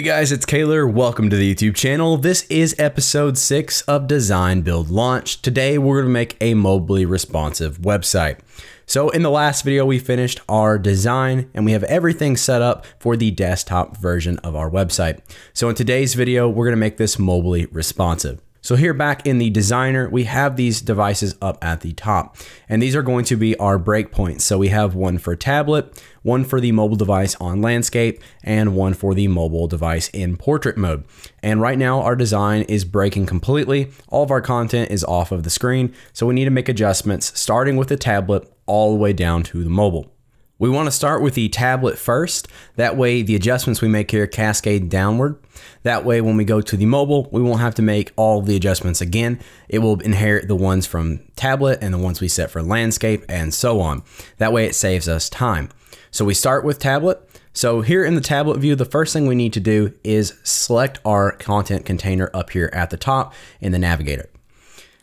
Hey guys, it's Caler. Welcome to the YouTube channel. This is episode 6 of Design Build Launch. Today we're going to make a mobily responsive website. So in the last video we finished our design and we have everything set up for the desktop version of our website. So in today's video we're going to make this mobily responsive. So here back in the designer, we have these devices up at the top, and these are going to be our breakpoints. So we have one for tablet, one for the mobile device on landscape, and one for the mobile device in portrait mode. And right now our design is breaking completely. All of our content is off of the screen, so we need to make adjustments starting with the tablet all the way down to the mobile. We want to start with the tablet first. That way the adjustments we make here cascade downward. That way when we go to the mobile, we won't have to make all the adjustments again. It will inherit the ones from tablet and the ones we set for landscape and so on. That way it saves us time. So we start with tablet. So here in the tablet view, the first thing we need to do is select our content container up here at the top in the navigator.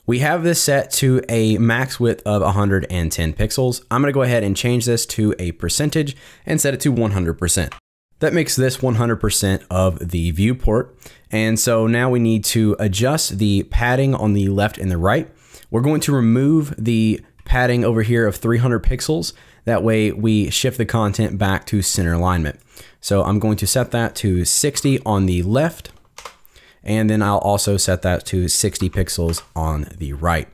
We have this set to a max width of 110 pixels. I'm gonna go ahead and change this to a percentage and set it to 100%. That makes this 100% of the viewport. And so now we need to adjust the padding on the left and the right. We're going to remove the padding over here of 300 pixels. That way we shift the content back to center alignment. So I'm going to set that to 60 on the left and then I'll also set that to 60 pixels on the right.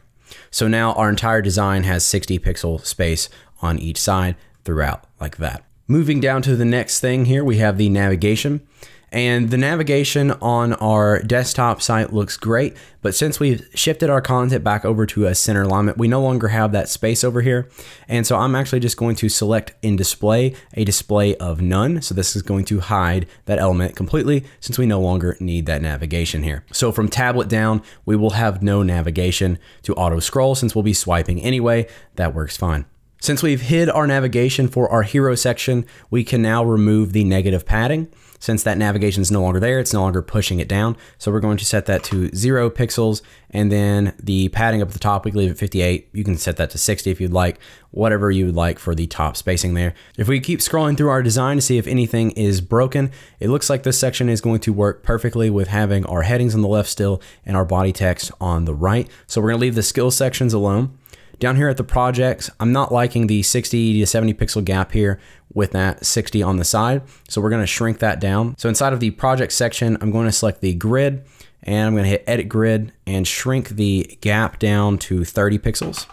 So now our entire design has 60 pixel space on each side throughout like that. Moving down to the next thing here, we have the navigation. And the navigation on our desktop site looks great, but since we've shifted our content back over to a center alignment, we no longer have that space over here. And so I'm actually just going to select in display a display of none. So this is going to hide that element completely since we no longer need that navigation here. So from tablet down, we will have no navigation to auto scroll since we'll be swiping anyway. That works fine. Since we've hid our navigation for our hero section, we can now remove the negative padding. Since that navigation is no longer there, it's no longer pushing it down. So we're going to set that to zero pixels and then the padding up at the top, we can leave it 58. You can set that to 60 if you'd like, whatever you would like for the top spacing there. If we keep scrolling through our design to see if anything is broken, it looks like this section is going to work perfectly with having our headings on the left still and our body text on the right. So we're gonna leave the skill sections alone. Down here at the projects, I'm not liking the 60 to 70 pixel gap here with that 60 on the side. So we're gonna shrink that down. So inside of the project section, I'm going to select the grid and I'm gonna hit edit grid and shrink the gap down to 30 pixels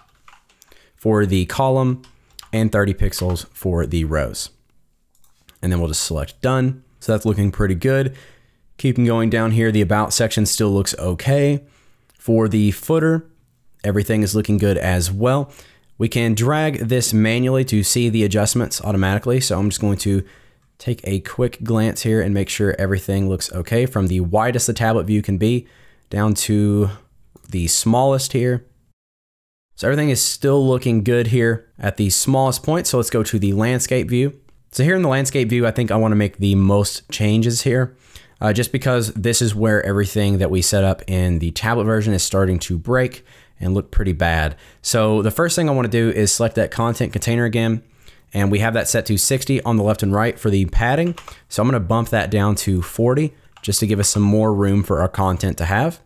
for the column and 30 pixels for the rows. And then we'll just select done. So that's looking pretty good. Keeping going down here, the about section still looks okay. For the footer, everything is looking good as well. We can drag this manually to see the adjustments automatically. So I'm just going to take a quick glance here and make sure everything looks okay from the widest the tablet view can be down to the smallest here. So everything is still looking good here at the smallest point. So let's go to the landscape view. So here in the landscape view, I think I want to make the most changes here. Uh, just because this is where everything that we set up in the tablet version is starting to break and look pretty bad. So the first thing I want to do is select that content container again. And we have that set to 60 on the left and right for the padding. So I'm going to bump that down to 40 just to give us some more room for our content to have.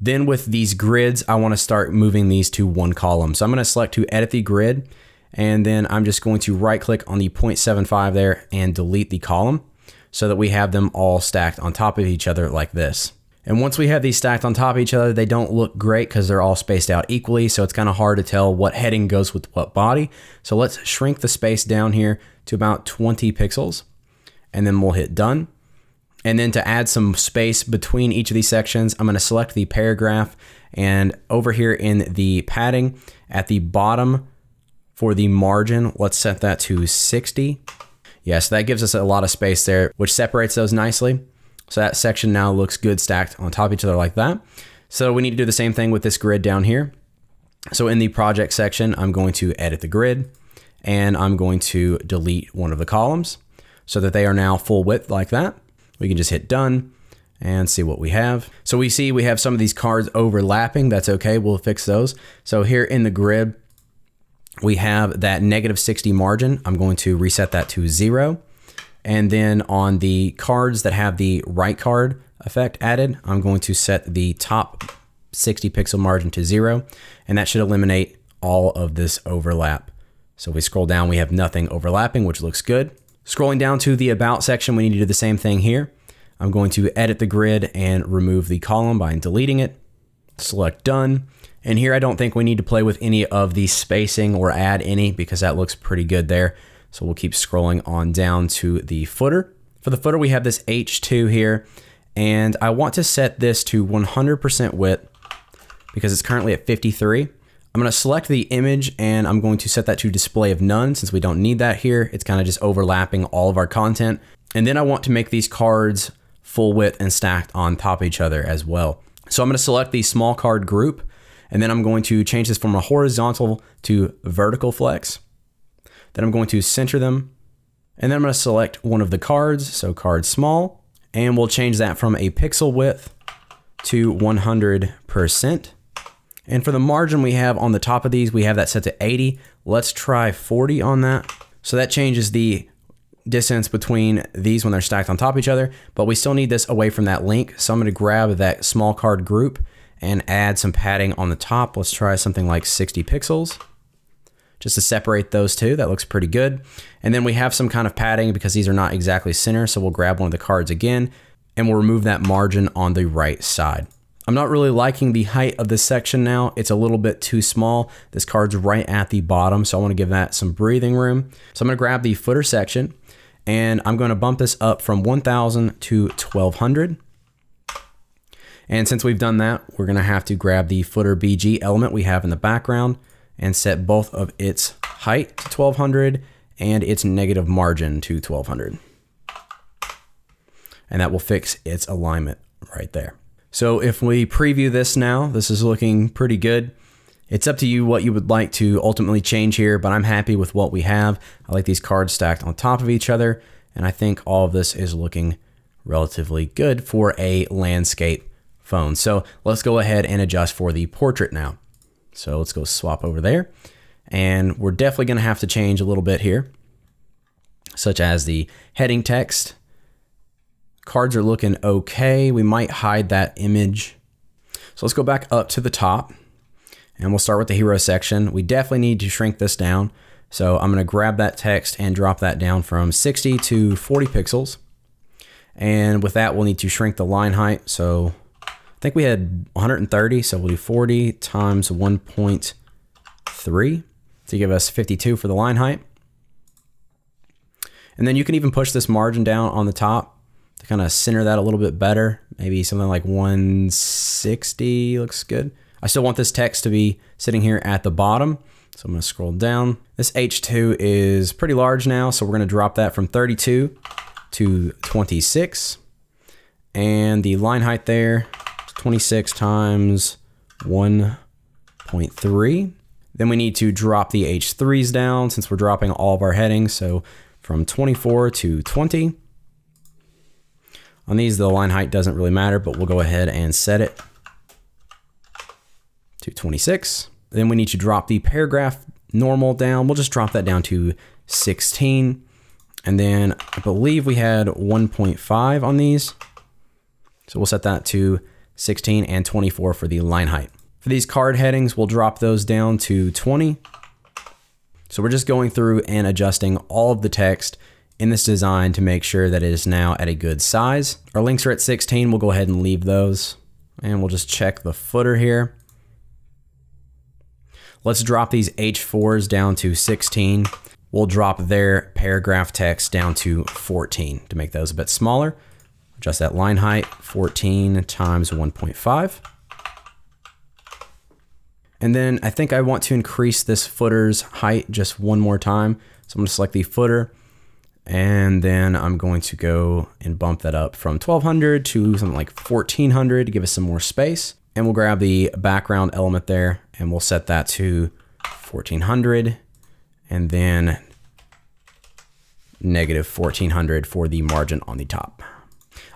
Then with these grids, I want to start moving these to one column. So I'm going to select to edit the grid. And then I'm just going to right click on the 0.75 there and delete the column so that we have them all stacked on top of each other like this. And once we have these stacked on top of each other, they don't look great because they're all spaced out equally. So it's kind of hard to tell what heading goes with what body. So let's shrink the space down here to about 20 pixels. And then we'll hit done. And then to add some space between each of these sections, I'm going to select the paragraph. And over here in the padding at the bottom for the margin, let's set that to 60. Yes, yeah, so that gives us a lot of space there, which separates those nicely. So that section now looks good stacked on top of each other like that. So we need to do the same thing with this grid down here. So in the project section, I'm going to edit the grid and I'm going to delete one of the columns so that they are now full width like that. We can just hit done and see what we have. So we see we have some of these cards overlapping. That's okay. We'll fix those. So here in the grid, we have that negative 60 margin. I'm going to reset that to zero. And then on the cards that have the right card effect added, I'm going to set the top 60 pixel margin to zero, and that should eliminate all of this overlap. So we scroll down, we have nothing overlapping, which looks good. Scrolling down to the about section, we need to do the same thing here. I'm going to edit the grid and remove the column by deleting it. Select done. And here I don't think we need to play with any of the spacing or add any because that looks pretty good there. So we'll keep scrolling on down to the footer. For the footer, we have this H2 here, and I want to set this to 100% width because it's currently at 53. I'm going to select the image and I'm going to set that to display of none since we don't need that here. It's kind of just overlapping all of our content. And then I want to make these cards full width and stacked on top of each other as well. So I'm going to select the small card group and then I'm going to change this from a horizontal to vertical flex. Then I'm going to center them and then I'm going to select one of the cards, so card small, and we'll change that from a pixel width to 100%. And for the margin we have on the top of these, we have that set to 80. Let's try 40 on that. So that changes the distance between these when they're stacked on top of each other, but we still need this away from that link. So I'm gonna grab that small card group and add some padding on the top. Let's try something like 60 pixels just to separate those two. That looks pretty good. And then we have some kind of padding because these are not exactly center. So we'll grab one of the cards again and we'll remove that margin on the right side. I'm not really liking the height of this section now. It's a little bit too small. This card's right at the bottom, so I wanna give that some breathing room. So I'm gonna grab the footer section and I'm gonna bump this up from 1000 to 1200. And since we've done that, we're gonna have to grab the footer BG element we have in the background and set both of its height to 1200 and its negative margin to 1200. And that will fix its alignment right there. So if we preview this now, this is looking pretty good. It's up to you what you would like to ultimately change here, but I'm happy with what we have. I like these cards stacked on top of each other, and I think all of this is looking relatively good for a landscape phone. So let's go ahead and adjust for the portrait now. So let's go swap over there. And we're definitely gonna have to change a little bit here, such as the heading text Cards are looking okay. We might hide that image. So let's go back up to the top and we'll start with the hero section. We definitely need to shrink this down. So I'm gonna grab that text and drop that down from 60 to 40 pixels. And with that, we'll need to shrink the line height. So think we had 130, so we'll do 40 times 1.3 to give us 52 for the line height. And then you can even push this margin down on the top to kind of center that a little bit better. Maybe something like 160 looks good. I still want this text to be sitting here at the bottom. So I'm to scroll down. This H2 is pretty large now, so we're going to drop that from 32 to 26. And the line height there, 26 times 1.3. Then we need to drop the H3s down since we're dropping all of our headings. So from 24 to 20. On these, the line height doesn't really matter, but we'll go ahead and set it to 26. Then we need to drop the paragraph normal down. We'll just drop that down to 16. And then I believe we had 1.5 on these. So we'll set that to 16 and 24 for the line height. For these card headings, we'll drop those down to 20. So we're just going through and adjusting all of the text in this design to make sure that it is now at a good size. Our links are at 16. We'll go ahead and leave those and we'll just check the footer here. Let's drop these H4s down to 16. We'll drop their paragraph text down to 14 to make those a bit smaller. Adjust that line height, 14 times 1.5. And then I think I want to increase this footer's height just one more time. So I'm gonna select the footer and then I'm going to go and bump that up from 1200 to something like 1400 to give us some more space. And we'll grab the background element there and we'll set that to 1400 and then negative 1400 for the margin on the top.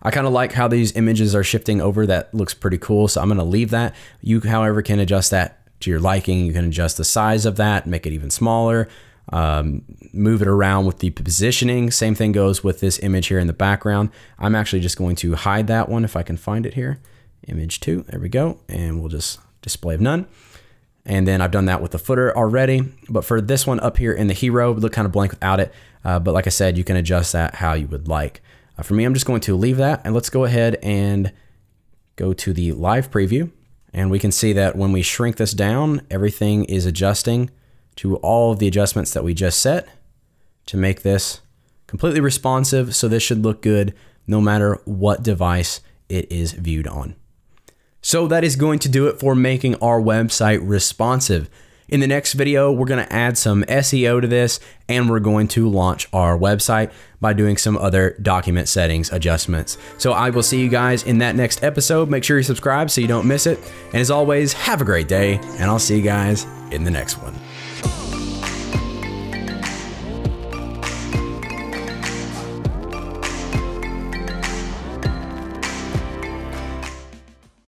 I kind of like how these images are shifting over. That looks pretty cool. So I'm going to leave that. You, however, can adjust that to your liking. You can adjust the size of that, make it even smaller. um, move it around with the positioning. Same thing goes with this image here in the background. I'm actually just going to hide that one if I can find it here. Image two, there we go. And we'll just display of none. And then I've done that with the footer already. But for this one up here in the hero, look kind of blank without it. Uh, but like I said, you can adjust that how you would like. Uh, for me, I'm just going to leave that and let's go ahead and go to the live preview. And we can see that when we shrink this down, everything is adjusting to all of the adjustments that we just set to make this completely responsive. So this should look good no matter what device it is viewed on. So that is going to do it for making our website responsive. In the next video, we're going to add some SEO to this and we're going to launch our website by doing some other document settings adjustments. So I will see you guys in that next episode. Make sure you subscribe so you don't miss it. And as always, have a great day and I'll see you guys in the next one.